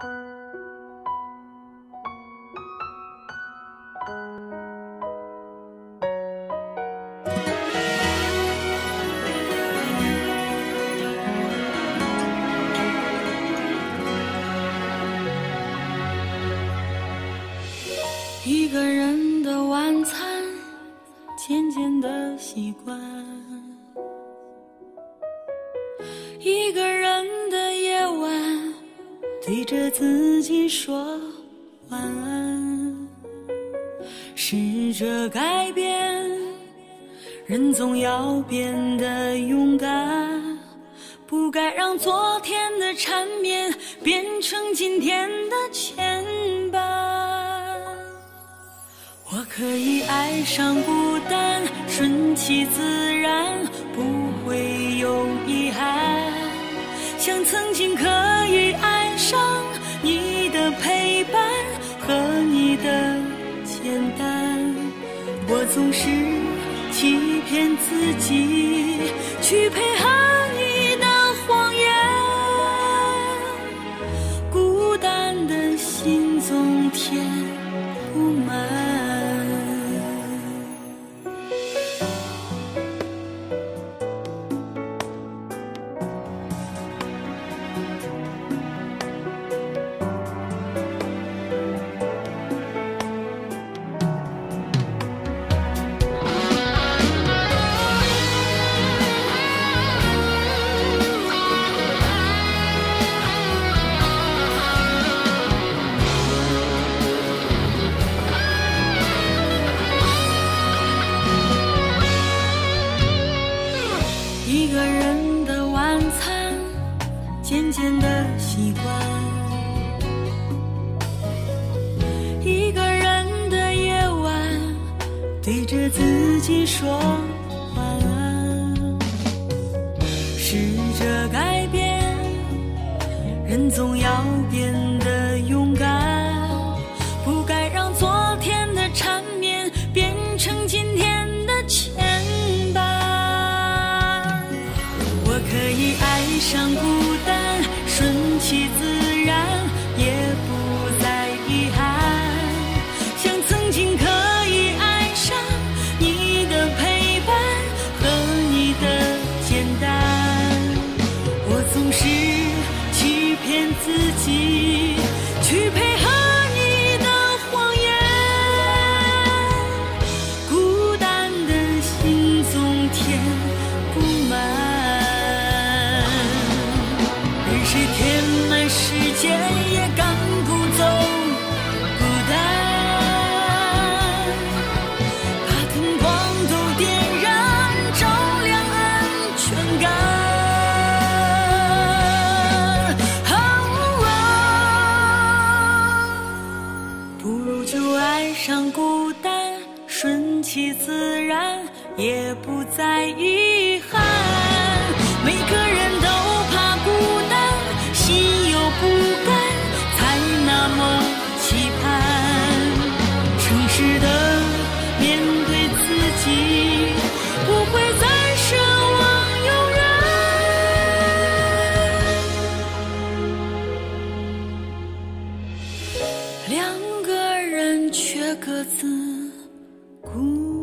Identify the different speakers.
Speaker 1: 一个人的晚餐，渐渐的习惯；一个人，对着自己说晚安。试着改变，人总要变得勇敢，不该让昨天的缠绵变成今天的牵绊。我可以爱上孤单，顺其自然，总是欺骗自己去配合你的谎言，孤单的心总填不满。渐渐的习惯；一个人的夜晚，对着自己说晚安。试着改变，人总要变得自己去配合就爱上孤单，顺其自然，也不在意却各自孤